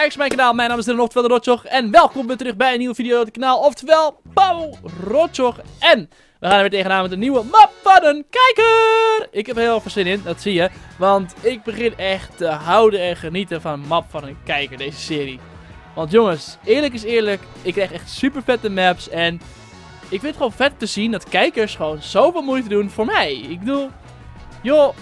kijkers mijn kanaal. Mijn naam is Dylan, oftewel Rotjoch. En welkom weer terug bij een nieuwe video op het kanaal, oftewel Pauw Rotjoch. En we gaan er weer tegenaan met een nieuwe map van een kijker. Ik heb er heel veel zin in, dat zie je. Want ik begin echt te houden en genieten van map van een kijker, deze serie. Want jongens, eerlijk is eerlijk, ik krijg echt super vette maps. En ik vind het gewoon vet te zien dat kijkers gewoon zoveel moeite doen voor mij. Ik bedoel, joh,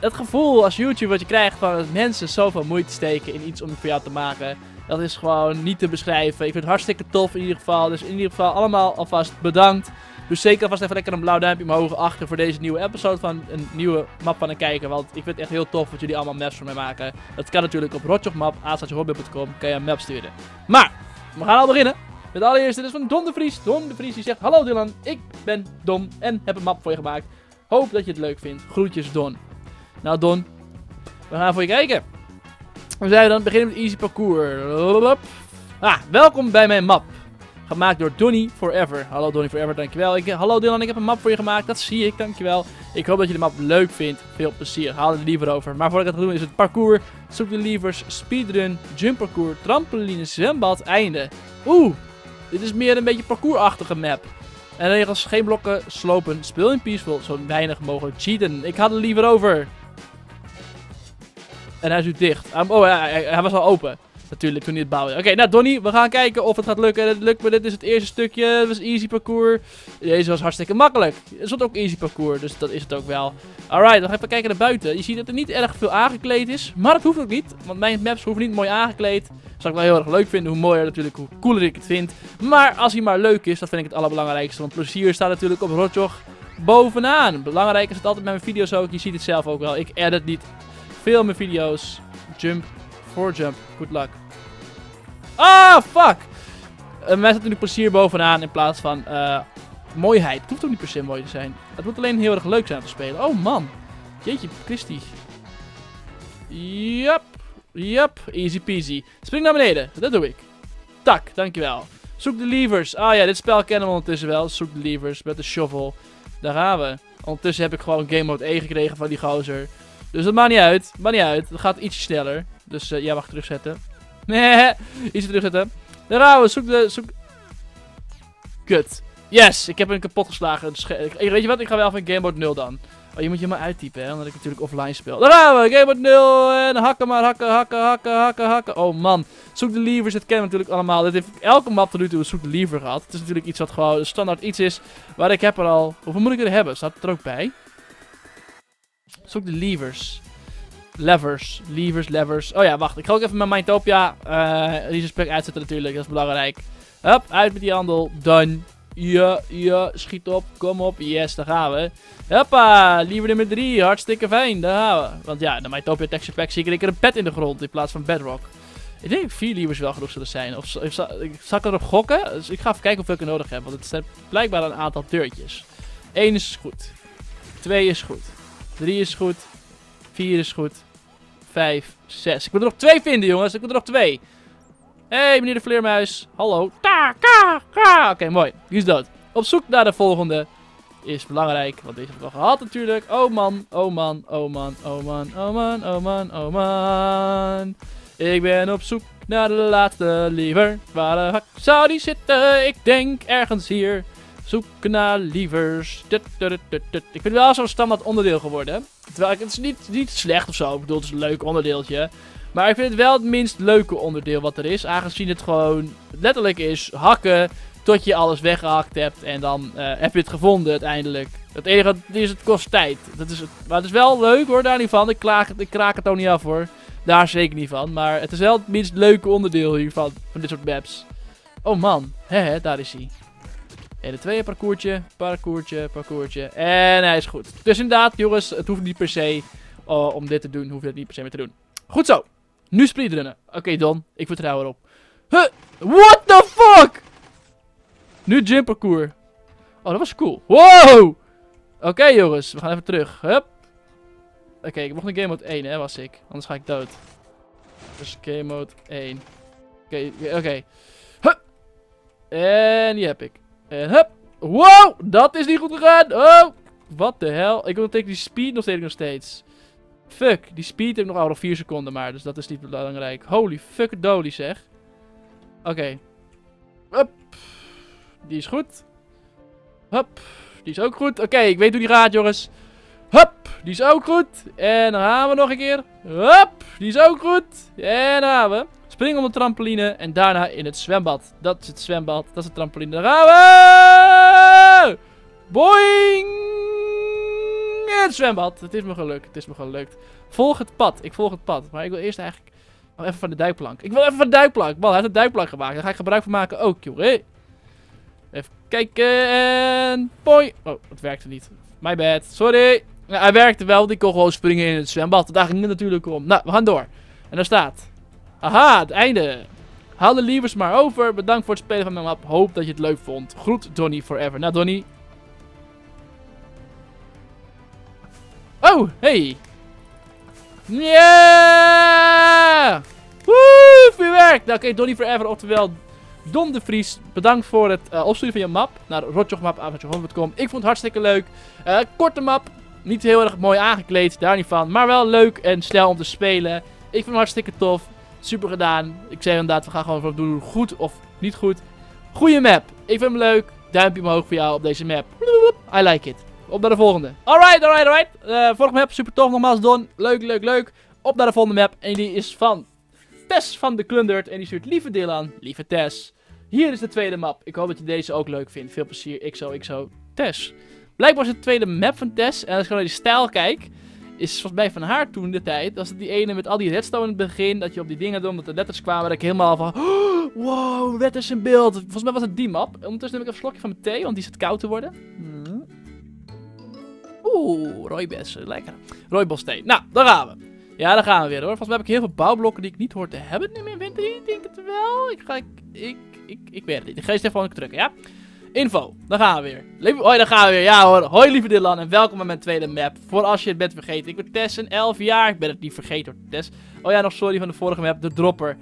het gevoel als YouTuber wat je krijgt van dat mensen zoveel moeite steken in iets om voor jou te maken. Dat is gewoon niet te beschrijven. Ik vind het hartstikke tof in ieder geval. Dus in ieder geval allemaal alvast bedankt. Dus zeker alvast even lekker een blauw duimpje omhoog achter voor deze nieuwe episode van een nieuwe map van een kijker. Want ik vind het echt heel tof dat jullie allemaal maps voor mij maken. Dat kan natuurlijk op rotjochmap, kan je een map sturen. Maar, we gaan al beginnen. Met allereerst, dit is van Don de Vries. Don de Vries die zegt, hallo Dylan, ik ben Don en heb een map voor je gemaakt. Hoop dat je het leuk vindt. Groetjes Don. Nou Don, we gaan voor je kijken. We zijn dan beginnen met Easy Parcours. Ah, welkom bij mijn map. Gemaakt door Donny Forever. Hallo Donny Forever, dankjewel. Ik, hallo Dylan, ik heb een map voor je gemaakt. Dat zie ik, dankjewel. Ik hoop dat je de map leuk vindt. Veel plezier. Haal er liever over. Maar voordat ik het ga doen is het parcours. Zoek de lievers, speedrun, jump parcours, trampoline, zwembad, einde. Oeh, dit is meer een beetje parcoursachtige map. En regels geen blokken, slopen, speel in peaceful, zo weinig mogelijk cheaten. Ik had er liever over. En hij is nu dicht. Um, oh, hij, hij, was al open. Natuurlijk, toen hij het bouwde. Oké, nou Donny, we gaan kijken of het gaat lukken. Het lukt me, dit is het eerste stukje. Het was easy parcours. Deze was hartstikke makkelijk. Het is ook easy parcours, dus dat is het ook wel. Alright, we gaan even kijken naar buiten. Je ziet dat er niet erg veel aangekleed is. Maar dat hoeft ook niet, want mijn maps hoeven niet mooi aangekleed. Dat zou ik wel heel erg leuk vinden. Hoe mooier natuurlijk, hoe cooler ik het vind. Maar als hij maar leuk is, dat vind ik het allerbelangrijkste. Want plezier staat natuurlijk op Rotjoch bovenaan. Belangrijk is het altijd met mijn video's ook. Je ziet het zelf ook wel. Ik edit niet veel mijn video's. Jump, voor jump. Good luck. Ah, fuck! Uh, mij staat nu plezier bovenaan in plaats van uh, mooiheid. Het hoeft ook niet per se mooi te zijn. Het moet alleen heel erg leuk zijn om te spelen. Oh man. Jeetje, Christy. Yep. Yep. Easy peasy. Spring naar beneden. Dat doe ik. Tak, dankjewel. Zoek de levers. Ah ja, dit spel kennen we ondertussen wel. Zoek de levers met de shovel. Daar gaan we. Ondertussen heb ik gewoon game mode E gekregen van die gozer. Dus dat maakt niet uit. Maakt niet uit. Het gaat ietsje sneller. Dus uh, jij mag terugzetten. Nee, iets terugzetten. Daar gaan we. Zoek de... Zoek... Kut. Yes, ik heb hem kapot geslagen. Weet je wat? Ik ga wel even in Game Mode 0 dan. Oh, je moet je maar uittypen, hè, omdat ik natuurlijk offline speel. Daar gaan we, Game Mode 0 en hakken maar, hakken, hakken, hakken, hakken, hakken. Oh man, zoek de levers, dat kennen we natuurlijk allemaal. Dit heeft elke map tot nu toe zoek de lever gehad. Het is natuurlijk iets wat gewoon standaard iets is, waar ik heb er al... Hoeveel moet ik er hebben? Staat het er ook bij? Zoek de levers. Levers. Levers, levers. Oh ja, wacht. Ik ga ook even mijn Mindtopia uh, Resource uitzetten natuurlijk. Dat is belangrijk. Hup, uit met die handel. Done. Ja, ja, schiet op. Kom op. Yes, daar gaan we. Hoppa, liever nummer 3. Hartstikke fijn. Daar gaan we. Want ja, de Mytopia Texture Pack zie ik er een pet in de grond in plaats van bedrock. Ik denk vier levers wel genoeg zullen zijn. Of, zal ik erop gokken? Dus ik ga even kijken hoeveel ik er nodig heb. Want het zijn blijkbaar een aantal deurtjes. 1 is goed. 2 is goed. 3 is goed. 4 is goed. 5, 6. Ik moet er nog twee vinden, jongens. Ik moet er nog twee. Hé, hey, meneer de vleermuis. Hallo. Ta, ka, ka. Oké, mooi. Die is dood. Op zoek naar de volgende is belangrijk. Want deze heb ik al gehad natuurlijk. Oh man, oh man, oh man, oh man, oh man, oh man, oh man. Ik ben op zoek naar de laatste liever. Waar de zou die zitten? Ik denk ergens hier. Zoeken naar lievers. Ik vind het wel zo'n standaard onderdeel geworden. Terwijl ik, het is niet, niet slecht of zo. Ik bedoel, het is een leuk onderdeeltje. Maar ik vind het wel het minst leuke onderdeel wat er is. Aangezien het gewoon letterlijk is hakken tot je alles weggehakt hebt. En dan uh, heb je het gevonden uiteindelijk. Het enige is, het kost tijd. Dat is het, maar het is wel leuk hoor, daar niet van. Ik, klaag, ik kraak het ook niet af hoor. Daar zeker niet van. Maar het is wel het minst leuke onderdeel hiervan. Van dit soort maps. Oh man, hè, daar is hij. En de tweede parcoursje, parcoursje, parcoursje. En hij is goed. Dus inderdaad, jongens, het hoeft niet per se uh, om dit te doen. Hoef je het niet per se meer te doen. Goed zo. Nu speedrunnen. Oké, Don. Ik vertrouw erop. Huh, what the fuck? Nu jump parcours. Oh, dat was cool. Wow! Oké, jongens. We gaan even terug. Hup. Oké, ik mocht in game mode 1, hè, was ik. Anders ga ik dood. Dus game mode 1. Oké, oké. Hup. En die heb ik. En hup. Wow, dat is niet goed gegaan. Oh, wat de hel. Ik wil tegen die speed nog steeds. Nog steeds. Fuck, die speed heeft nog al 4 seconden maar, dus dat is niet belangrijk. Holy fuck dolly zeg. Oké. Hup. Die is goed. Hup. Die is ook goed. Oké, ik weet hoe die gaat jongens. Hup. Die is ook goed. En dan gaan we nog een keer. Hup. Die is ook goed. En dan gaan we. Springen op de trampoline en daarna in het zwembad. Dat is het zwembad. Dat is het trampoline. Daar gaan we! Boing! In het zwembad. Het is me gelukt. Het is me gelukt. Volg het pad. Ik volg het pad. Maar ik wil eerst eigenlijk nog even van de duikplank. Ik wil even van de duikplank. Man, hij heeft een duikplank gemaakt. Daar ga ik gebruik van maken ook, joh. Even kijken en... Boing! Oh, het werkte niet. My bad. Sorry. Hij werkte wel. Die kon gewoon springen in het zwembad. Daar ging het natuurlijk om. Nou, we gaan door. En daar staat... Aha, het einde. Haal de levers maar over. Bedankt voor het spelen van mijn map. Hoop dat je het leuk vond. Groet Donny forever. Nou, Donny. Oh, hey. Yeah! Woe, vuurwerk. Nou, oké, Donny forever. Oftewel, Don de Vries. Bedankt voor het uh, opsturen van je map. Naar rotjochmap.com. Ik vond het hartstikke leuk. Uh, korte map. Niet heel erg mooi aangekleed. Daar niet van. Maar wel leuk en snel om te spelen. Ik vind het hartstikke tof. Super gedaan. Ik zei inderdaad, we gaan gewoon doen goed of niet goed. Goeie map. Ik vind hem leuk. Duimpje omhoog voor jou op deze map. I like it. Op naar de volgende. Alright, alright, alright. Uh, volgende map, super tof. Nogmaals, Don. Leuk, leuk, leuk. Op naar de volgende map. En die is van Tess van de Klundert. En die stuurt lieve deel aan. Lieve Tess. Hier is de tweede map. Ik hoop dat je deze ook leuk vindt. Veel plezier. XO, XO. Tess. Blijkbaar is het de tweede map van Tess. En als ik naar die stijl kijk is volgens mij van haar toen de tijd. Was het die ene met al die redstone in het begin. Dat je op die dingen doet, omdat de letters kwamen. Dat ik helemaal van. Oh, wow, letters in beeld. Volgens mij was het die map. Ondertussen neem ik een slokje van mijn thee, want die zit koud te worden. Mm. Oeh, rooibos. Lekker. Rooibos thee. Nou, daar gaan we. Ja, daar gaan we weer hoor. Volgens mij heb ik heel veel bouwblokken die ik niet hoor te hebben in mijn inventory. Ik denk het wel. Ik ga. Ik, ik, ik, ik weet het niet. Ik ga eens even drukken, ja? Info, daar gaan we weer. hoi, daar gaan we weer. Ja hoor, hoi lieve Dylan en welkom bij mijn tweede map. Voor als je het bent vergeten. Ik ben Tess en 11 jaar. Ik ben het niet vergeten hoor, Tess. Oh ja, nog sorry van de vorige map, de dropper.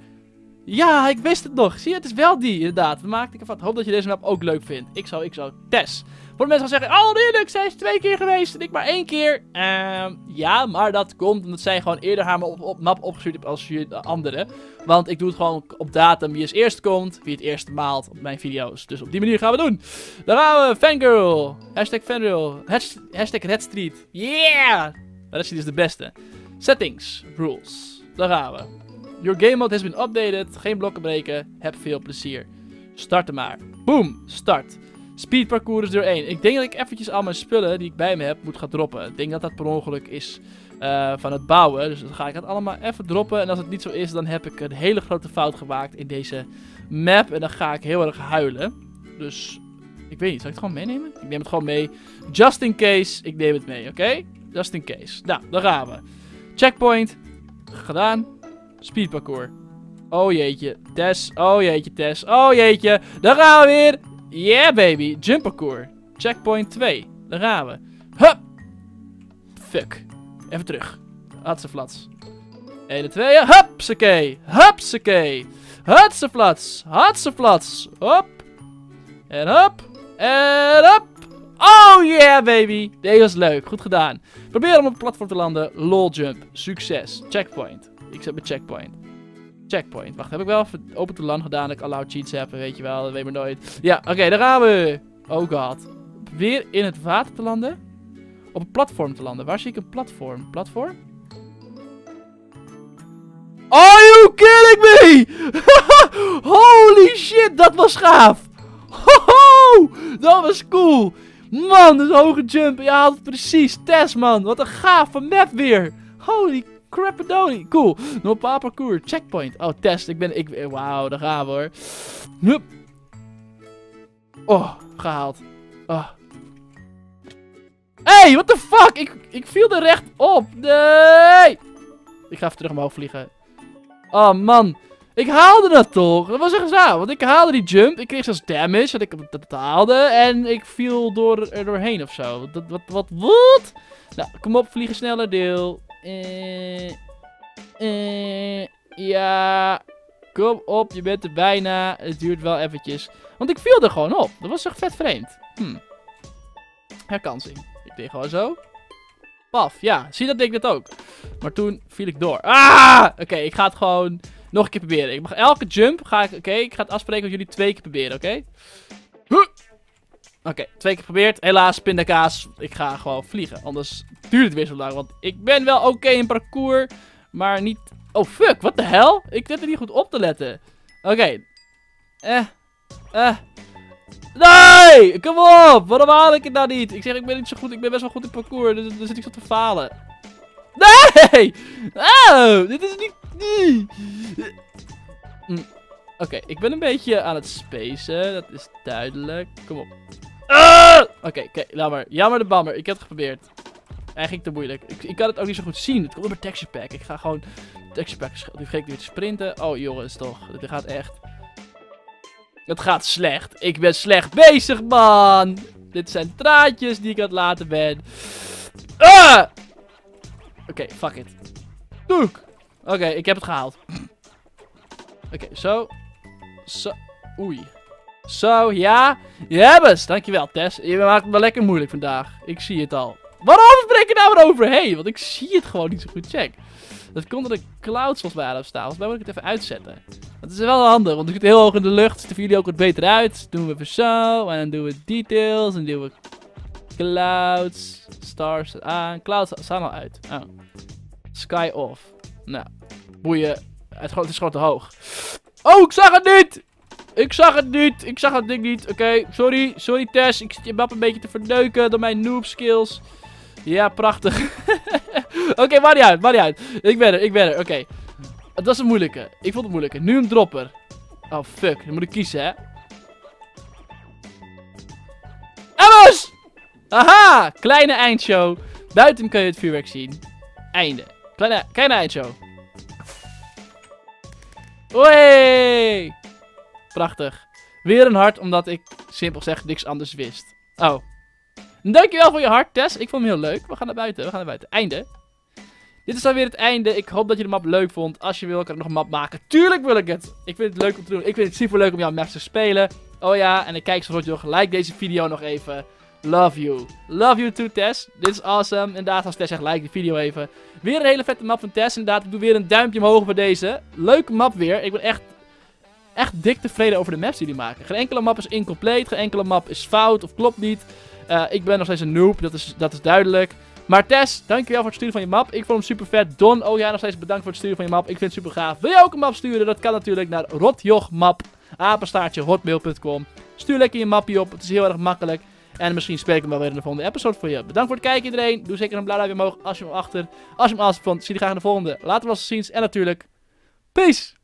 Ja, ik wist het nog. Zie je, het is wel die, inderdaad. We maakten ik ervan. Hoop dat je deze map ook leuk vindt. Ik zou, ik zou. Tess. Voor de mensen gaan zeggen, oh Linux, zij is twee keer geweest en ik maar één keer. Uh, ja, maar dat komt omdat zij gewoon eerder haar op, op map opgestuurd heeft als je de andere. Want ik doe het gewoon op datum wie als eerst komt, wie het eerst maalt op mijn video's. Dus op die manier gaan we doen. Dan gaan we, fangirl. Hashtag fangirl. Hashtag redstreet. Yeah! Dat is dus de beste. Settings, rules. Daar gaan we. Your game mode has been updated. Geen blokken breken. Heb veel plezier. Starten maar. Boom, start. Speed parcours is deur 1. Ik denk dat ik eventjes al mijn spullen die ik bij me heb moet gaan droppen. Ik denk dat dat per ongeluk is uh, van het bouwen. Dus dan ga ik het allemaal even droppen. En als het niet zo is, dan heb ik een hele grote fout gemaakt in deze map. En dan ga ik heel erg huilen. Dus ik weet niet, zal ik het gewoon meenemen? Ik neem het gewoon mee. Just in case, ik neem het mee, oké? Just in case. Nou, daar gaan we. Checkpoint. Gedaan. Speed parcours. Oh jeetje, Tess. Oh jeetje, Tess. Oh jeetje. Daar gaan we weer. Yeah, baby. Jump parcours. Checkpoint 2. Daar gaan we. Hup. Fuck. Even terug. Hatseflats. 1 en 2. Hupsakee. Hupsakee. Hatseflats. Hatseflats. Hop. En hop. En hop. Oh yeah, baby. Deze was leuk. Goed gedaan. Probeer om op het platform te landen. Lol jump. Succes. Checkpoint. Ik zet mijn checkpoint. Checkpoint. Wacht, heb ik wel even open to land gedaan dat ik allow cheats heb, weet je wel, dat weet maar nooit. Ja, oké, daar gaan we. Oh god. Weer in het water te landen. Op een platform te landen. Waar zie ik een platform? Platform? Are you kidding me? Holy shit, dat was gaaf. Ho, dat was cool. Man, dat hoge jump. Ja, haalt precies. Test, man. Wat een gave map weer. Holy Crapadoni. Cool. No parcours. Checkpoint. Oh, test. Ik ben... Ik, Wauw, daar gaan we hoor. Hup. Oh, gehaald. Oh. Hey, what the fuck? Ik, ik viel er recht op. Nee. Ik ga even terug omhoog vliegen. Oh, man. Ik haalde dat toch? Dat was echt zo. Want ik haalde die jump. Ik kreeg zelfs damage. Dat ik haalde. En ik viel door, er doorheen of zo. Wat, wat, wat? Nou, kom op. Vliegen sneller. Deel. Eh, eh, ja, kom op, je bent er bijna. Het duurt wel eventjes. Want ik viel er gewoon op. Dat was toch vet vreemd. Hm. Herkansing. Ik deed gewoon zo. Paf, ja. Zie dat ik dat ook. Maar toen viel ik door. Ah! Oké, ik ga het gewoon nog een keer proberen. Ik mag elke jump, ga ik, oké, ik ga het afspreken met jullie twee keer proberen, oké? Oké, twee keer geprobeerd. Helaas, pindakaas. Ik ga gewoon vliegen. Anders duurt het weer zo lang. Want ik ben wel oké in parcours. Maar niet... Oh, fuck. Wat de hel? Ik zit er niet goed op te letten. Oké. Eh. Eh. Nee! Kom op! Waarom haal ik het nou niet? Ik zeg, ik ben niet zo goed. Ik ben best wel goed in parcours. Dus dan zit ik zo te falen. Nee! Oh! Dit is niet... Mm. Oké, ik ben een beetje aan het spacen. Dat is duidelijk. Kom op. Oké, oké, laat maar. Jammer de bammer. Ik heb het geprobeerd. Ging te moeilijk. Ik, kan het ook niet zo goed zien. Het komt door mijn texture pack. Ik ga gewoon texture pack Nu vergeet ik weer te sprinten. Oh jongens, toch. Dit gaat echt... Het gaat slecht. Ik ben slecht bezig, man. Dit zijn traatjes die ik aan het laten ben. Ah! Oké, fuck it. Doek. Oké, ik heb het gehaald. Oké, zo. Zo. Oei. Zo, ja. Je hebt het. Dankjewel, Tess. Je maakt het wel lekker moeilijk vandaag. Ik zie het al. Waarom spreek je nou weer overheen? Want ik zie het gewoon niet zo goed. Check. Dat komt de clouds volgens mij aan staan. Volgens mij moet ik het even uitzetten. Dat is wel handig, want ik zit heel hoog in de lucht. Ziet voor jullie ook wat beter uit. Doen we even zo. En dan doen we details. En doen we clouds. Stars aan. Clouds staan al uit. Oh. Sky off. Nou, boeien. Het is gewoon te hoog. Oh, ik zag het niet! Ik zag het niet. Ik zag het ding niet. Oké, sorry. Sorry Tess. Ik zit je map een beetje te verdeuken door mijn noob skills. Ja, prachtig. Oké, okay, maar niet uit. Uit. Ik ben er. Ik ben er. Oké. Het was een moeilijke. Ik vond het moeilijke. Nu een dropper. Oh, fuck. Dan moet ik kiezen, hè. Emmers! Aha! Kleine eindshow. Buiten kun je het vuurwerk zien. Einde. Kleine, kleine eindshow. Hoi! Prachtig. Weer een hart, omdat ik simpel zeg niks anders wist. Oh. Dankjewel voor je hart, Tess. Ik vond hem heel leuk. We gaan naar buiten. We gaan naar buiten. Einde. Dit is dan weer het einde. Ik hoop dat je de map leuk vond. Als je wil, kan ik nog een map maken. Tuurlijk wil ik het. Ik vind het leuk om te doen. Ik vind het super leuk om jouw maps te spelen. Oh ja, en ik kijk zoals je nog like deze video nog even. Love you. Love you too, Tess. Dit is awesome. Inderdaad, als Tess zegt, like de video even. Weer een hele vette map van Tess. Inderdaad, ik doe weer een duimpje omhoog voor deze. Leuke map weer. Ik ben echt, echt dik tevreden over de maps die die maken. Geen enkele map is incompleet. Geen enkele map is fout of klopt niet. Uh, ik ben nog steeds een noob. Dat is, dat is duidelijk. Maar Tess, dankjewel voor het sturen van je map. Ik vond hem super vet. Don, oh ja, nog steeds bedankt voor het sturen van je map. Ik vind het super gaaf. Wil je ook een map sturen? Dat kan natuurlijk naar rotjochmap. Stuur lekker je mapje op. Het is heel erg makkelijk. En misschien spreek ik hem wel weer in de volgende episode voor je. Bedankt voor het kijken iedereen. Doe zeker een blauw duimpje omhoog als je hem achter. Als je hem achter vond. Zie je graag in de volgende. Later was ziens. En natuurlijk, peace!